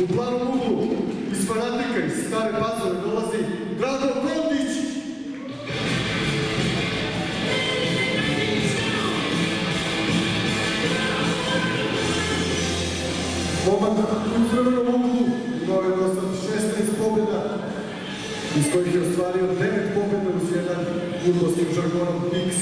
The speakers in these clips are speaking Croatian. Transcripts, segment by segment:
U plavom uglu iz fanatika iz stare pazove dolazi Drago Kondić. Momak u crvenom uglu imao je do sad 16 pobjeda, iz kojih je ostvario 9 pobjeda uz jedan futbolskim žargonom X.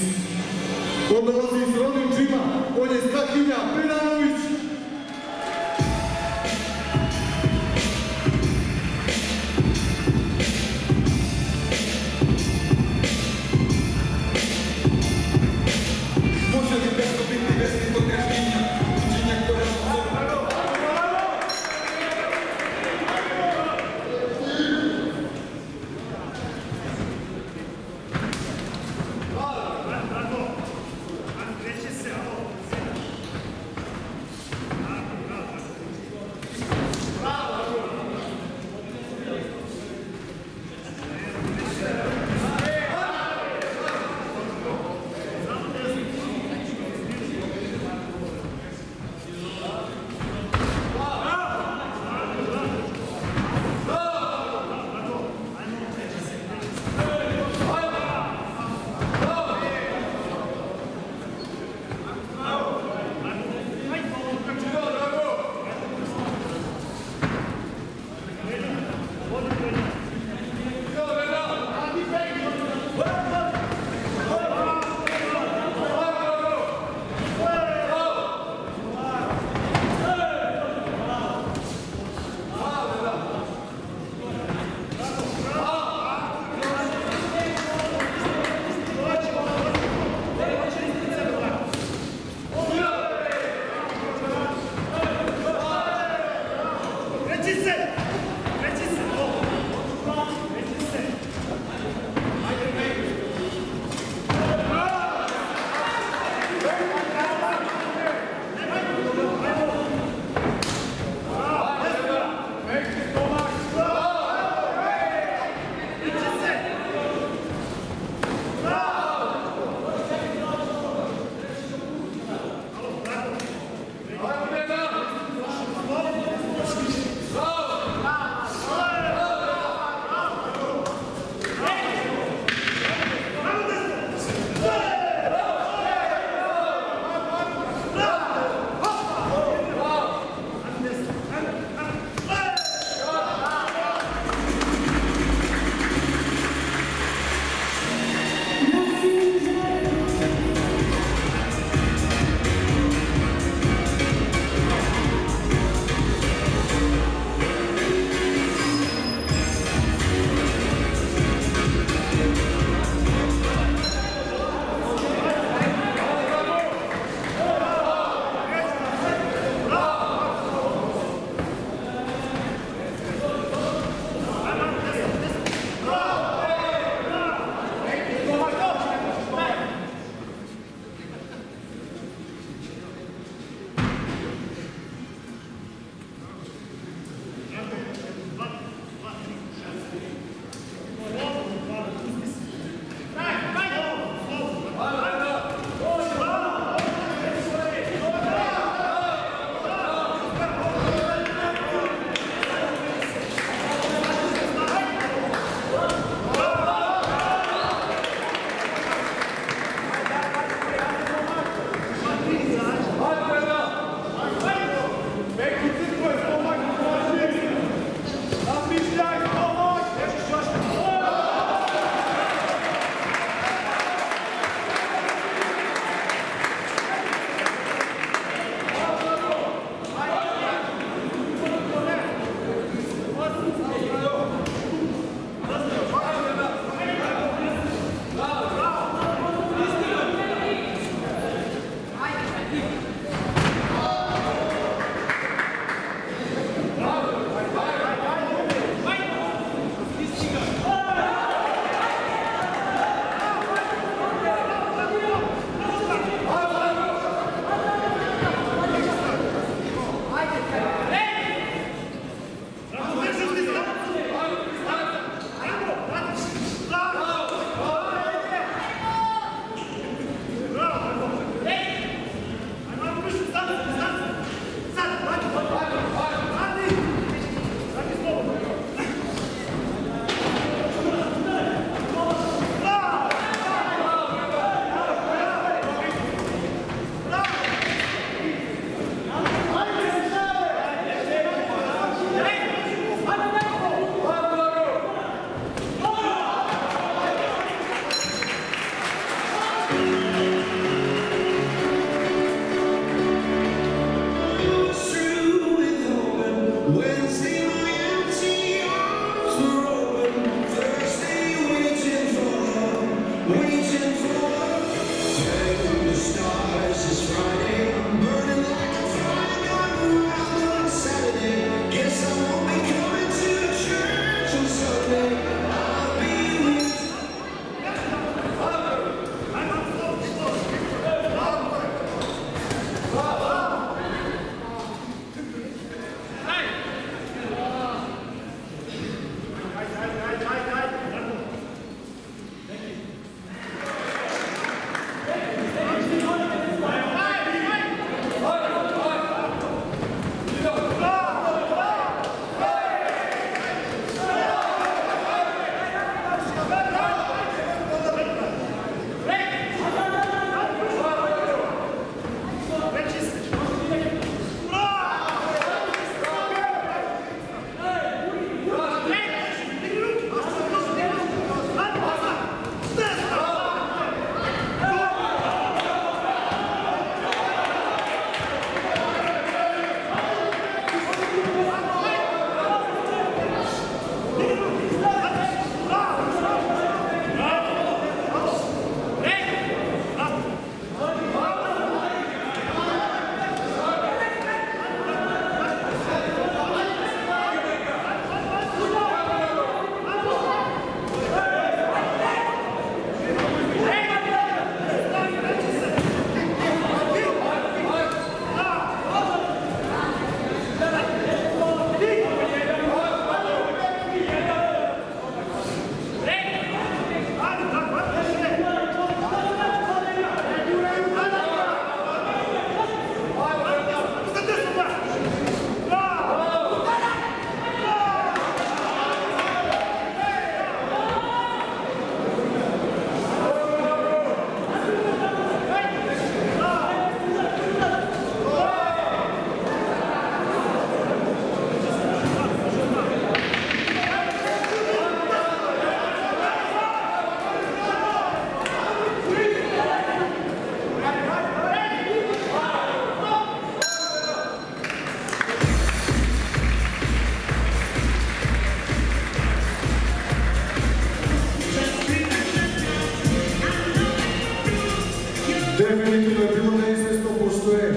Дефинитивно е било неизвестно, пошто е,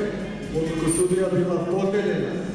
одноко судија била поделена.